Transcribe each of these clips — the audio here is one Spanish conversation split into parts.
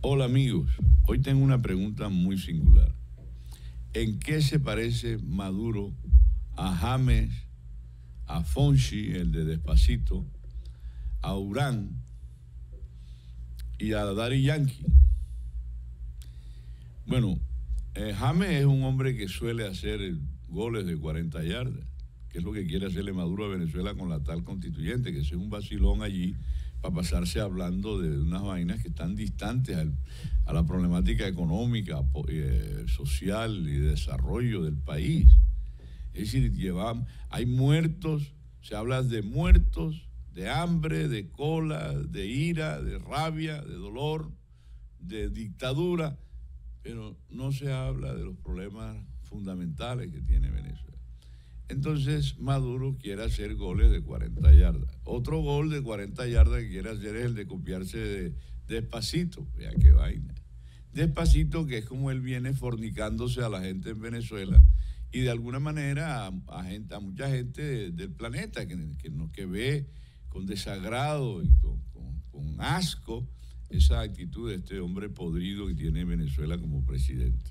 Hola amigos, hoy tengo una pregunta muy singular. ¿En qué se parece Maduro a James, a Fonsi, el de Despacito, a Urán y a Daddy Yankee? Bueno, eh, James es un hombre que suele hacer goles de 40 yardas, que es lo que quiere hacerle Maduro a Venezuela con la tal constituyente, que es un vacilón allí para pasarse hablando de unas vainas que están distantes a la problemática económica, eh, social y de desarrollo del país. Es decir, hay muertos, se habla de muertos, de hambre, de cola, de ira, de rabia, de dolor, de dictadura, pero no se habla de los problemas fundamentales que tiene Venezuela. Entonces Maduro quiere hacer goles de 40 yardas. Otro gol de 40 yardas que quiere hacer es el de copiarse de despacito. Vea qué vaina. Despacito, que es como él viene fornicándose a la gente en Venezuela y de alguna manera a, gente, a mucha gente del planeta que, que, que ve con desagrado y con, con asco esa actitud de este hombre podrido que tiene Venezuela como presidente.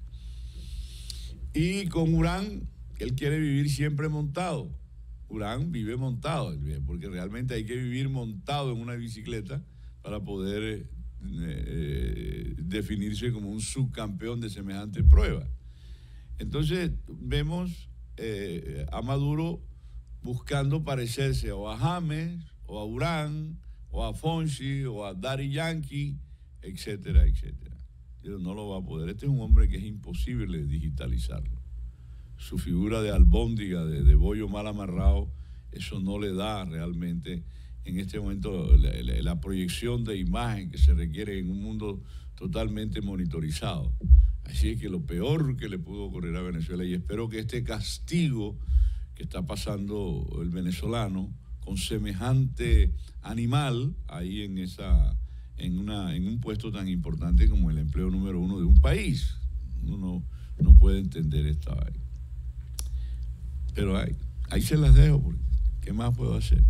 Y con Urán él quiere vivir siempre montado. Urán vive montado, porque realmente hay que vivir montado en una bicicleta para poder eh, eh, definirse como un subcampeón de semejante prueba. Entonces vemos eh, a Maduro buscando parecerse o a James, o a Urán, o a Fonsi, o a Daddy Yankee, etcétera, etcétera. Pero no lo va a poder. Este es un hombre que es imposible digitalizarlo su figura de albóndiga, de, bollo mal amarrado, eso no le da realmente en este momento la, proyección de imagen que se requiere en un mundo totalmente monitorizado. Así es que lo peor que le pudo ocurrir a Venezuela, y espero que este castigo que está pasando el venezolano con semejante animal ahí en esa en una en un puesto tan importante como el empleo número uno de un país. Uno no, puede entender esta. Pero ahí, ahí se las dejo, porque ¿qué más puedo hacer?